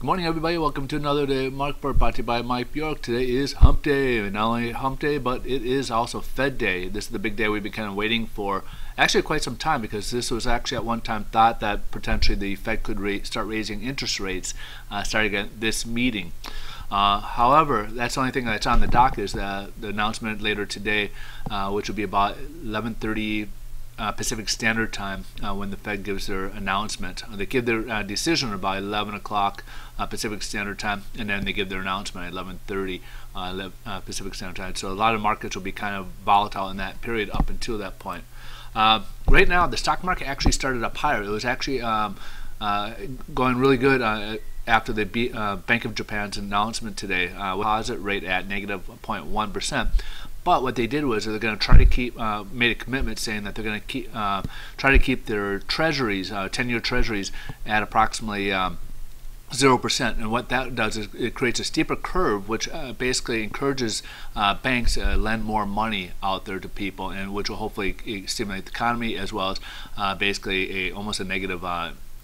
Good morning, everybody. Welcome to another Daily Market Report brought to you by Mike Bjork. Today is Hump Day, and not only Hump Day, but it is also Fed Day. This is the big day we've been kind of waiting for, actually quite some time, because this was actually at one time thought that potentially the Fed could ra start raising interest rates uh, starting at this meeting. Uh, however, that's the only thing that's on the dock is the, the announcement later today, uh, which will be about 11:30 uh, Pacific Standard Time uh, when the Fed gives their announcement. They give their uh, decision about 11 o'clock uh, Pacific Standard Time, and then they give their announcement at 11:30 uh, uh, Pacific Standard Time. So a lot of markets will be kind of volatile in that period up until that point. right now, the stock market actually started up higher. It was actually um, going really good after the B, uh, Bank of Japan's announcement today, uh, deposit rate at negative 0.1 percent. But what they did was they're going to try to keep uh, made a commitment saying that they're going to keep uh, try to keep their treasuries, 10-year uh, treasuries, at approximately. Um, Zero percent, and what that does is it creates a steeper curve, which uh, basically encourages uh, banks to lend more money out there to people, and which will hopefully stimulate the economy as well as uh, basically a almost a negative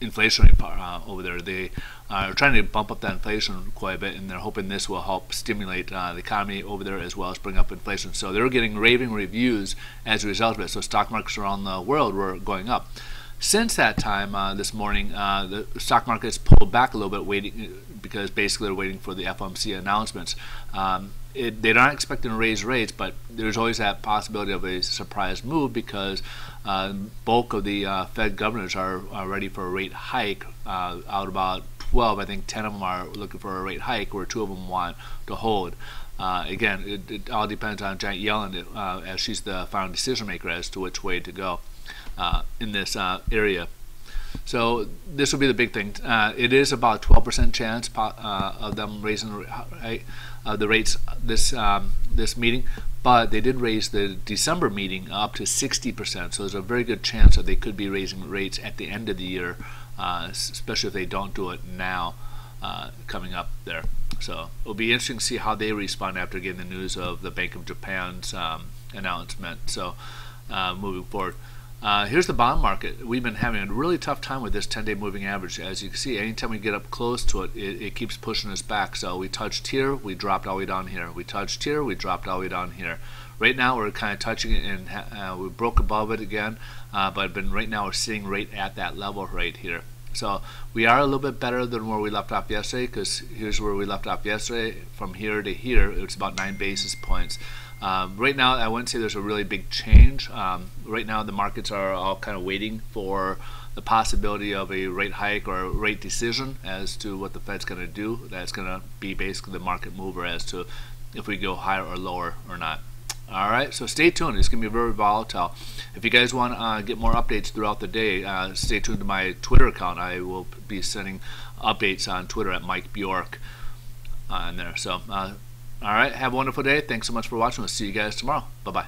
inflation part, uh, over there. They are trying to bump up that inflation quite a bit, and they're hoping this will help stimulate uh, the economy over there as well as bring up inflation. So they're getting raving reviews as a result of it. So stock markets around the world were going up. Since that time, uh, this morning, uh, the stock market has pulled back a little bit, waiting because basically they're waiting for the FOMC announcements. Um, it, they're not expecting to raise rates, but there's always that possibility of a surprise move because uh, bulk of the uh, Fed governors are, are, ready for a rate hike. Uh, out about 12, I think 10 of them are looking for a rate hike, where two of them want to hold. Uh, again, it, it, all depends on Janet Yellen, uh, as she's the final decision maker as to which way to go uh, in this area. So this will be the big thing. Uh, it is about 12% chance uh, of them raising the, uh, the rates this um, this meeting, but they did raise the December meeting up to 60%. So there's a very good chance that they could be raising rates at the end of the year, uh, especially if they don't do it now uh, coming up there. So it'll be interesting to see how they respond after getting the news of the Bank of Japan's um, announcement. So uh, moving forward. Uh, here's the bond market. We've been having a really tough time with this 10-day moving average. As you can see, anytime we get up close to it, it, it, keeps pushing us back. So we touched here, we dropped all the way down here. We touched here, we dropped all the way down here. Right now, we're kind of touching it, and uh, we broke above it again. Uh, but been right now, we're sitting right at that level right here. So we are a little bit better than where we left off yesterday because here's where we left off yesterday. From here to here, it's about nine basis points. Um, right now, I wouldn't say there's a really big change. Um, right now, the markets are all kind of waiting for the possibility of a rate hike or a rate decision as to what the Fed's going to do. That's going to be basically the market mover as to if we go higher or lower or not. All right, so stay tuned. It's going to be very volatile. If you guys want to uh, get more updates throughout the day, uh, stay tuned to my Twitter account. I will be sending updates on Twitter at Mike Bjork on there. So uh, all right. Have a wonderful day. Thanks so much for watching. We'll see you guys tomorrow. Bye bye.